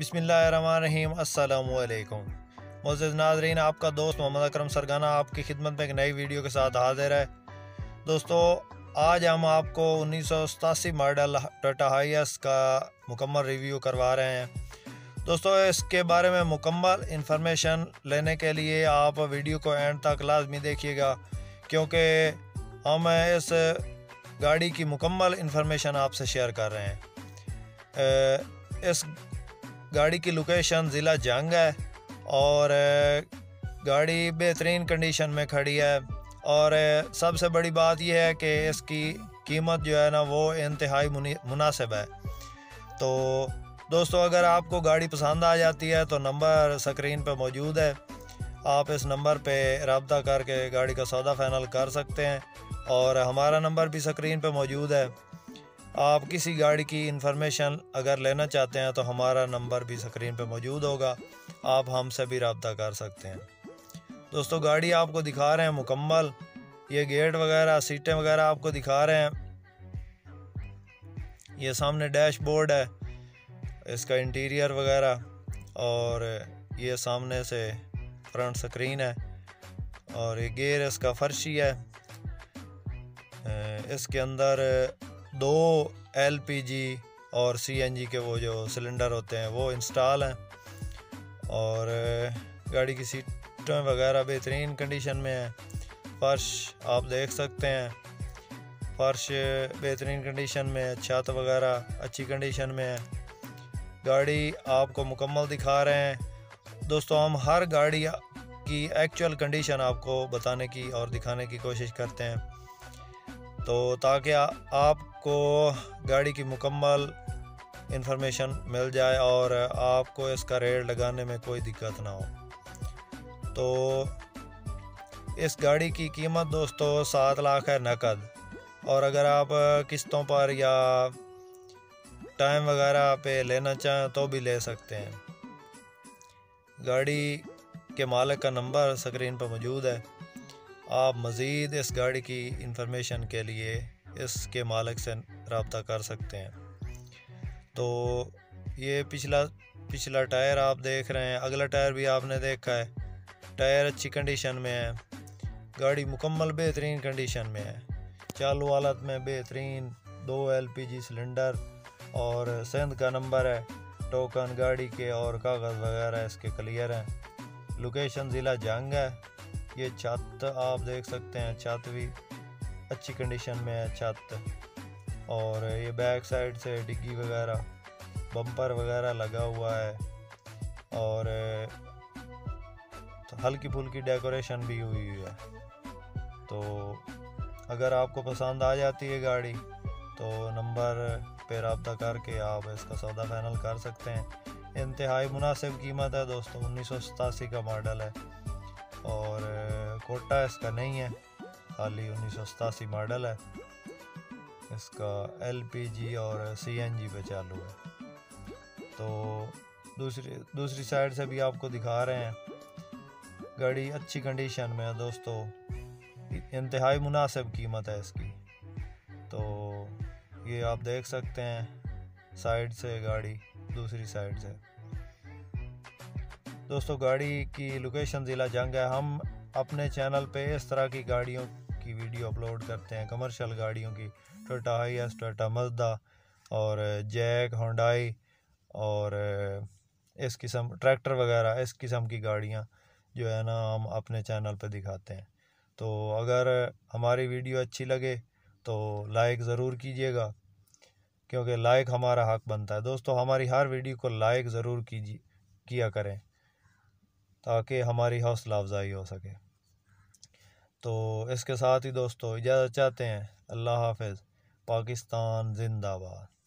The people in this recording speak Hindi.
बिसमीम अल्लाम मोज़ नाजरीन, आपका दोस्त मोहम्मद अकरम सरगाना आपकी खिदमत में एक नई वीडियो के साथ हाजिर है। दोस्तों, आज हम आपको उन्नीस सौ मॉडल टाटा हाइस का मुकम्मल रिव्यू करवा रहे हैं। दोस्तों, इसके बारे में मुकम्मल इन्फॉर्मेशन लेने के लिए आप वीडियो को एंड तक लाजमी देखिएगा, क्योंकि हम इस गाड़ी की मुकम्मल इन्फॉर्मेशन आपसे शेयर कर रहे हैं। इस गाड़ी की लोकेशन ज़िला जंग है और गाड़ी बेहतरीन कंडीशन में खड़ी है और सबसे बड़ी बात यह है कि इसकी कीमत जो है ना वो इंतहाई मुनासिब है। तो दोस्तों, अगर आपको गाड़ी पसंद आ जाती है तो नंबर स्क्रीन पर मौजूद है। आप इस नंबर पे रबता करके गाड़ी का सौदा फाइनल कर सकते हैं और हमारा नंबर भी स्क्रीन पे मौजूद है। आप किसी गाड़ी की इन्फॉर्मेशन अगर लेना चाहते हैं तो हमारा नंबर भी स्क्रीन पर मौजूद होगा। आप हमसे भी रबता कर सकते हैं। दोस्तों, गाड़ी आपको दिखा रहे हैं मुकम्मल। ये गेट वगैरह सीटें वगैरह आपको दिखा रहे हैं। ये सामने डैशबोर्ड है, इसका इंटीरियर वगैरह, और ये सामने से फ्रंट स्क्रीन है, और ये गेयर इसका फर्शी है। इसके अंदर दो एलपीजी और सीएनजी के वो जो सिलेंडर होते हैं, वो इंस्टॉल हैं। और गाड़ी की सीटें वगैरह बेहतरीन कंडीशन में है। फर्श आप देख सकते हैं। फर्श बेहतरीन कंडीशन में है, छत वगैरह अच्छी कंडीशन में है। गाड़ी आपको मुकम्मल दिखा रहे हैं। दोस्तों, हम हर गाड़ी की एक्चुअल कंडीशन आपको बताने की और दिखाने की कोशिश करते हैं। तो ताकि आपको गाड़ी की मुकम्मल इन्फॉर्मेशन मिल जाए और आपको इसका रेट लगाने में कोई दिक्कत ना हो। तो इस गाड़ी की कीमत दोस्तों सात लाख है नकद। और अगर आप किस्तों पर या टाइम वगैरह पे लेना चाहें तो भी ले सकते हैं। गाड़ी के मालिक का नंबर स्क्रीन पर मौजूद है। आप मज़ीद इस गाड़ी की इंफॉर्मेशन के लिए इसके मालिक से रबता कर सकते हैं। तो ये पिछला पिछला टायर आप देख रहे हैं, अगला टायर भी आपने देखा है। टायर अच्छी कंडीशन में है। गाड़ी मुकम्मल बेहतरीन कंडीशन में है। चालू हालत में बेहतरीन दो एलपीजी सिलेंडर और सेंध का नंबर है। टोकन गाड़ी के और कागज़ वगैरह इसके क्लियर हैं। लोकेशन ज़िला जंग है। ये छत आप देख सकते हैं, छत भी अच्छी कंडीशन में है छत। और ये बैक साइड से डिग्गी वगैरह बम्पर वगैरह लगा हुआ है। और तो हल्की फुल्की डेकोरेशन भी हुई हुई है। तो अगर आपको पसंद आ जाती है गाड़ी तो नंबर पे रबता करके आप इसका सौदा फाइनल कर सकते हैं। इंतहाई मुनासिब कीमत है दोस्तों, उन्नीस सौ सतासी का मॉडल है। और कोटा इसका नहीं है। खाली उन्नीस सौ सतासी मॉडल है। इसका एलपीजी और सीएनजी पे चालू है। तो दूसरी दूसरी साइड से भी आपको दिखा रहे हैं। गाड़ी अच्छी कंडीशन में है दोस्तों। इंतहाई मुनासिब कीमत है इसकी। तो ये आप देख सकते हैं साइड से गाड़ी, दूसरी साइड से। दोस्तों, गाड़ी की लोकेशन ज़िला जंग है। हम अपने चैनल पे इस तरह की गाड़ियों की वीडियो अपलोड करते हैं कमर्शियल गाड़ियों की। टोटा हाई एस टोटा मजदा और जैक होंडाई और इस किस्म ट्रैक्टर वगैरह, इस किस्म की गाड़ियाँ जो है ना, हम अपने चैनल पर दिखाते हैं। तो अगर हमारी वीडियो अच्छी लगे तो लाइक ज़रूर कीजिएगा, क्योंकि लाइक हमारा हक बनता है। दोस्तों, हमारी हर वीडियो को लाइक ज़रूर कीजिए, किया करें। ताकि हमारी हौसला अफजाई हो सके। तो इसके साथ ही दोस्तों, इजाज़त चाहते हैं। अल्लाह हाफिज़। पाकिस्तान जिंदाबाद।